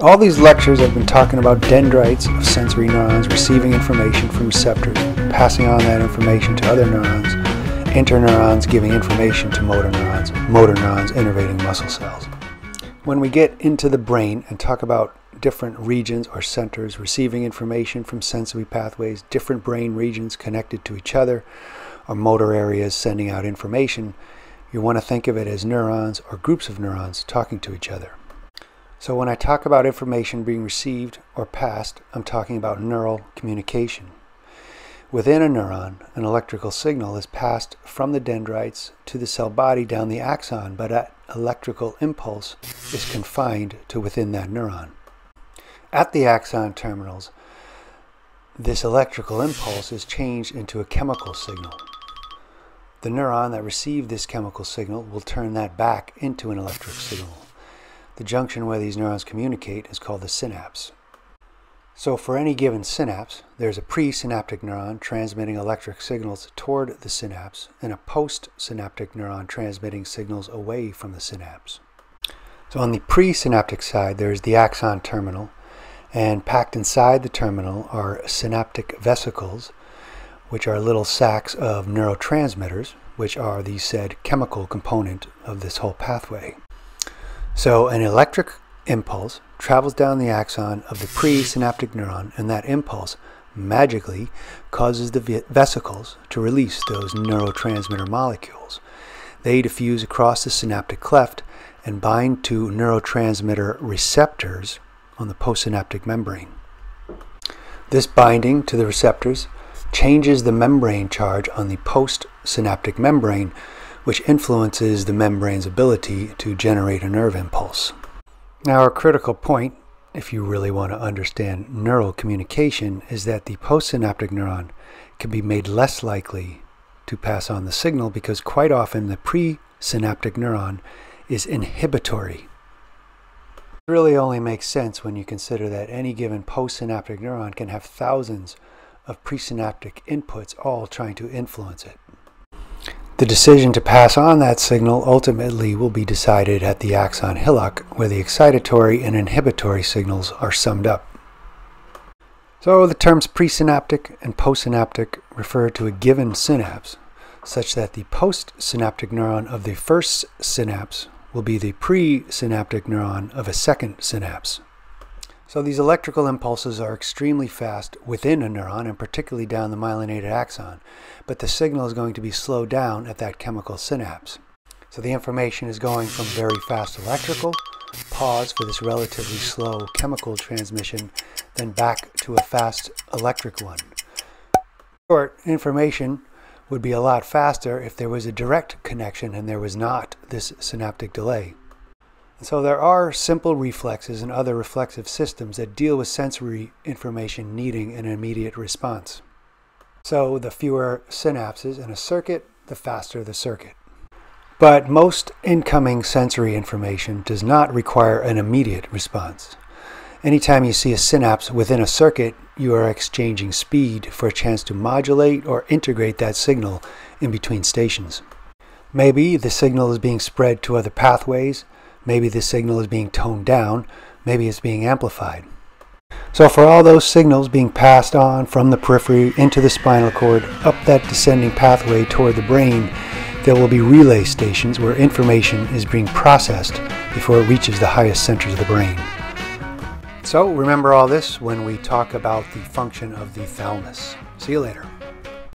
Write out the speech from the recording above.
All these lectures have been talking about dendrites of sensory neurons receiving information from receptors, passing on that information to other neurons, interneurons giving information to motor neurons, motor neurons innervating muscle cells. When we get into the brain and talk about different regions or centers receiving information from sensory pathways, different brain regions connected to each other, or motor areas sending out information, you want to think of it as neurons or groups of neurons talking to each other. So when I talk about information being received or passed, I'm talking about neural communication. Within a neuron, an electrical signal is passed from the dendrites to the cell body down the axon, but that electrical impulse is confined to within that neuron. At the axon terminals, this electrical impulse is changed into a chemical signal. The neuron that received this chemical signal will turn that back into an electric signal. The junction where these neurons communicate is called the synapse. So for any given synapse, there's a presynaptic neuron transmitting electric signals toward the synapse and a postsynaptic neuron transmitting signals away from the synapse. So on the presynaptic side, there's the axon terminal, and packed inside the terminal are synaptic vesicles, which are little sacs of neurotransmitters, which are the said chemical component of this whole pathway. So an electric impulse travels down the axon of the presynaptic neuron, and that impulse magically causes the vesicles to release those neurotransmitter molecules. They diffuse across the synaptic cleft and bind to neurotransmitter receptors on the postsynaptic membrane. This binding to the receptors changes the membrane charge on the postsynaptic membrane which influences the membrane's ability to generate a nerve impulse. Now, a critical point, if you really want to understand neural communication, is that the postsynaptic neuron can be made less likely to pass on the signal because quite often the presynaptic neuron is inhibitory. It really only makes sense when you consider that any given postsynaptic neuron can have thousands of presynaptic inputs all trying to influence it. The decision to pass on that signal ultimately will be decided at the axon hillock, where the excitatory and inhibitory signals are summed up. So the terms presynaptic and postsynaptic refer to a given synapse, such that the postsynaptic neuron of the first synapse will be the presynaptic neuron of a second synapse. So these electrical impulses are extremely fast within a neuron and particularly down the myelinated axon, but the signal is going to be slowed down at that chemical synapse. So the information is going from very fast electrical, pause for this relatively slow chemical transmission, then back to a fast electric one. Short information would be a lot faster if there was a direct connection and there was not this synaptic delay. So there are simple reflexes and other reflexive systems that deal with sensory information needing an immediate response. So the fewer synapses in a circuit, the faster the circuit. But most incoming sensory information does not require an immediate response. Anytime you see a synapse within a circuit, you are exchanging speed for a chance to modulate or integrate that signal in between stations. Maybe the signal is being spread to other pathways, Maybe the signal is being toned down. Maybe it's being amplified. So for all those signals being passed on from the periphery into the spinal cord, up that descending pathway toward the brain, there will be relay stations where information is being processed before it reaches the highest centers of the brain. So remember all this when we talk about the function of the thalamus. See you later.